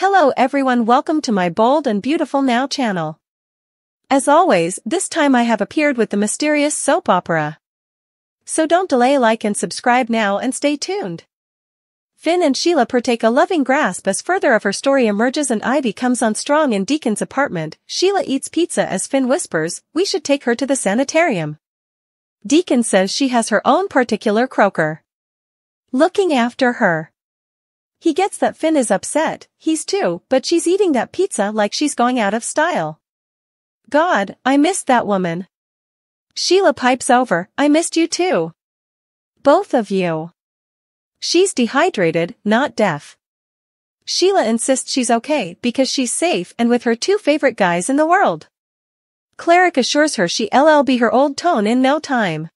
Hello everyone welcome to my bold and beautiful now channel. As always, this time I have appeared with the mysterious soap opera. So don't delay like and subscribe now and stay tuned. Finn and Sheila partake a loving grasp as further of her story emerges and Ivy comes on strong in Deacon's apartment. Sheila eats pizza as Finn whispers, we should take her to the sanitarium. Deacon says she has her own particular croaker. Looking after her. He gets that Finn is upset, he's too, but she's eating that pizza like she's going out of style. God, I missed that woman. Sheila pipes over, I missed you too. Both of you. She's dehydrated, not deaf. Sheila insists she's okay because she's safe and with her two favorite guys in the world. Cleric assures her she'll be her old tone in no time.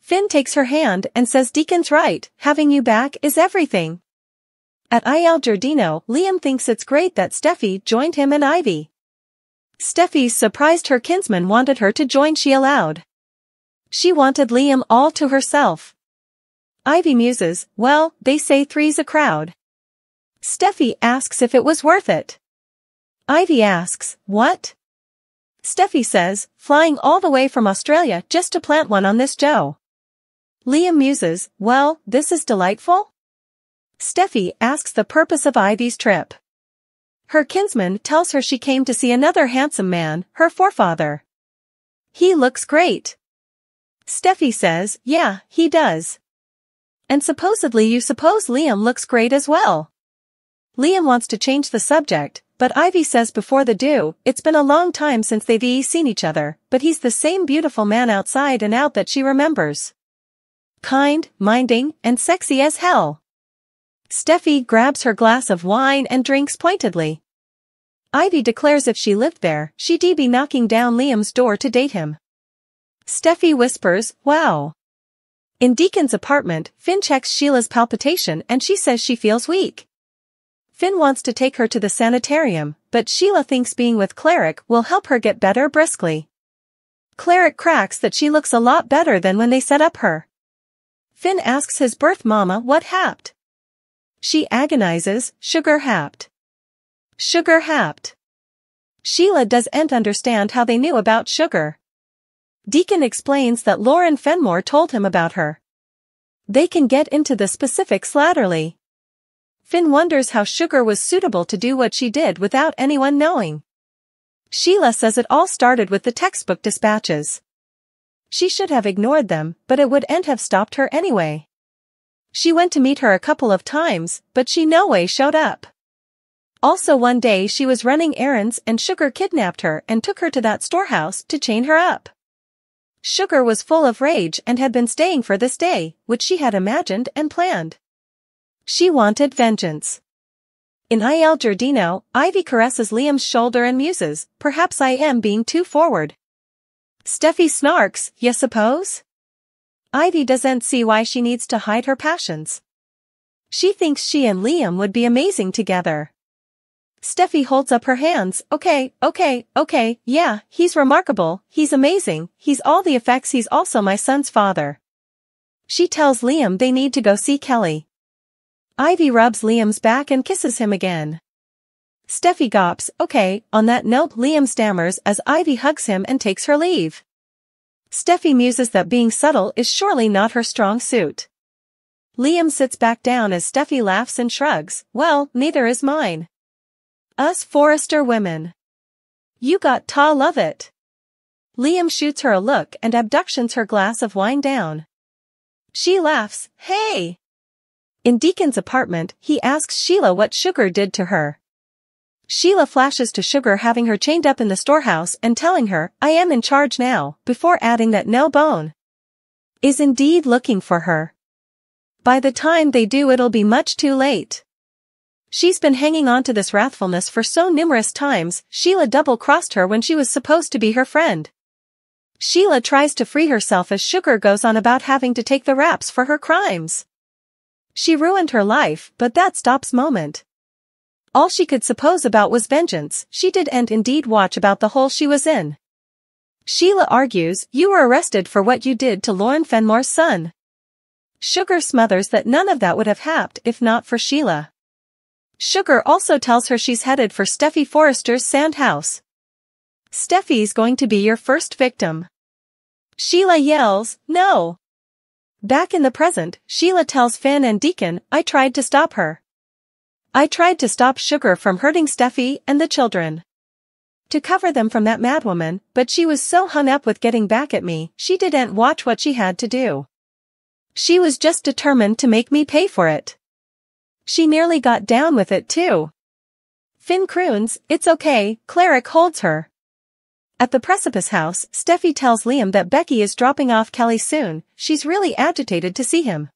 Finn takes her hand and says Deacon's right, having you back is everything. At Il Giardino, Liam thinks it's great that Steffy joined him and Ivy. Steffy's surprised her kinsman wanted her to join she allowed. She wanted Liam all to herself. Ivy muses, well, they say three's a crowd. Steffy asks if it was worth it. Ivy asks, what? Steffy says, flying all the way from Australia just to plant one on this Joe. Liam muses, well, this is delightful? Steffy asks the purpose of Ivy's trip. Her kinsman tells her she came to see another handsome man, her forefather. He looks great. Steffy says, yeah, he does. And supposedly you suppose Liam looks great as well. Liam wants to change the subject, but Ivy says before the do, it's been a long time since they've seen each other, but he's the same beautiful man outside and out that she remembers. Kind, minding, and sexy as hell. Steffy grabs her glass of wine and drinks pointedly. Ivy declares if she lived there, she'd be knocking down Liam's door to date him. Steffy whispers, wow. In Deacon's apartment, Finn checks Sheila's palpitation and she says she feels weak. Finn wants to take her to the sanitarium, but Sheila thinks being with Cleric will help her get better briskly. Cleric cracks that she looks a lot better than when they set up her. Finn asks his birth mama what happed. She agonizes, sugar happed. Sugar happed. Sheila doesn't understand how they knew about sugar. Deacon explains that Lauren Fenmore told him about her. They can get into the specifics latterly. Finn wonders how Sugar was suitable to do what she did without anyone knowing. Sheila says it all started with the textbook dispatches. She should have ignored them, but it wouldn't have stopped her anyway. She went to meet her a couple of times, but she no way showed up. Also one day she was running errands and Sugar kidnapped her and took her to that storehouse to chain her up. Sugar was full of rage and had been staying for this day, which she had imagined and planned. She wanted vengeance. In Il Giardino, Ivy caresses Liam's shoulder and muses, perhaps I am being too forward. Steffy snarks, you suppose? Ivy doesn't see why she needs to hide her passions. She thinks she and Liam would be amazing together. Steffy holds up her hands, okay, okay, okay, yeah, he's remarkable, he's amazing, he's all the effects he's also my son's father. She tells Liam they need to go see Kelly. Ivy rubs Liam's back and kisses him again. Steffy gops, okay, on that note Liam stammers as Ivy hugs him and takes her leave. Steffy muses that being subtle is surely not her strong suit. Liam sits back down as Steffy laughs and shrugs, well, neither is mine. Us Forrester women. You got ta love it. Liam shoots her a look and abductions her glass of wine down. She laughs, hey! In Deacon's apartment, he asks Sheila what Sugar did to her. Sheila flashes to Sugar having her chained up in the storehouse and telling her, I am in charge now, before adding that no bone is indeed looking for her. By the time they do it'll be much too late. She's been hanging on to this wrathfulness for so numerous times, Sheila double-crossed her when she was supposed to be her friend. Sheila tries to free herself as Sugar goes on about having to take the raps for her crimes. She ruined her life, but that stops moment. All she could suppose about was vengeance, she did and indeed watch about the hole she was in. Sheila argues, you were arrested for what you did to Lauren Fenmore's son. Sugar smothers that none of that would have happened if not for Sheila. Sugar also tells her she's headed for Steffy Forrester's sand house. Steffy's going to be your first victim. Sheila yells, no. Back in the present, Sheila tells Finn and Deacon, I tried to stop her. I tried to stop Sugar from hurting Steffy and the children. To cover them from that madwoman, but she was so hung up with getting back at me, she didn't watch what she had to do. She was just determined to make me pay for it. She nearly got down with it too. Finn croons, it's okay, Cleric holds her. At the precipice house, Steffy tells Liam that Becky is dropping off Kelly soon, she's really agitated to see him.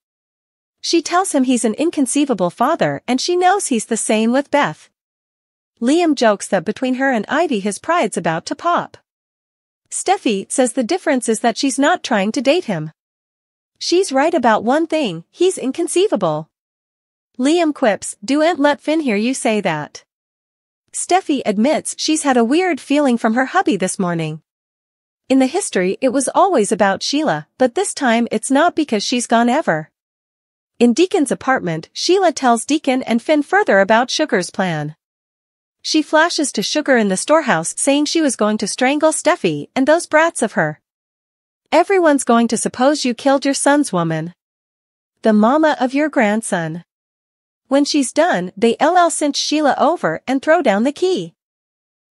She tells him he's an inconceivable father and she knows he's the same with Beth. Liam jokes that between her and Ivy his pride's about to pop. Steffy says the difference is that she's not trying to date him. She's right about one thing, he's inconceivable. Liam quips, do not let Finn hear you say that. Steffy admits she's had a weird feeling from her hubby this morning. In the history it was always about Sheila, but this time it's not because she's gone ever. In Deacon's apartment, Sheila tells Deacon and Finn further about Sugar's plan. She flashes to Sugar in the storehouse saying she was going to strangle Steffy and those brats of her. Everyone's going to suppose you killed your son's woman. The mama of your grandson. When she's done, they LL cinch Sheila over and throw down the key.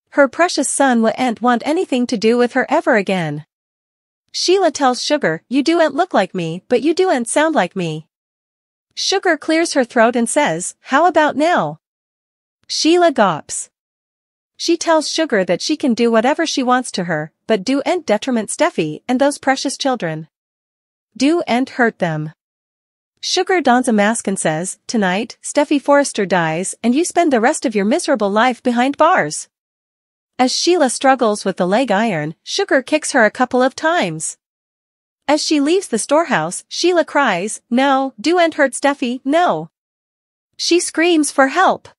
Her precious son won't want anything to do with her ever again. Sheila tells Sugar, you do'n't look like me, but you do'n't sound like me. Sugar clears her throat and says, how about now? Sheila gawps. She tells Sugar that she can do whatever she wants to her, but do'n't detriment Steffy and those precious children. Do'n't hurt them. Sugar dons a mask and says, Tonight, Steffy Forrester dies and you spend the rest of your miserable life behind bars. As Sheila struggles with the leg iron, Sugar kicks her a couple of times. As she leaves the storehouse, Sheila cries, No, do and hurt Steffy, no. She screams for help.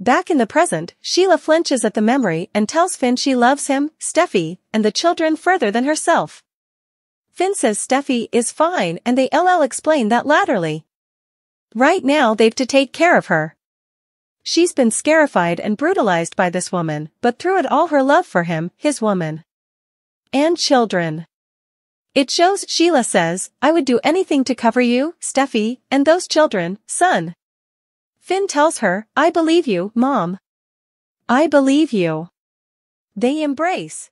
Back in the present, Sheila flinches at the memory and tells Finn she loves him, Steffy, and the children further than herself. Finn says Steffy is fine and they LL explain that latterly. Right now they've to take care of her. She's been scarified and brutalized by this woman, but through it all her love for him, his woman. And children. It shows Sheila says, I would do anything to cover you, Steffy, and those children, son. Finn tells her, I believe you, mom. I believe you. They embrace.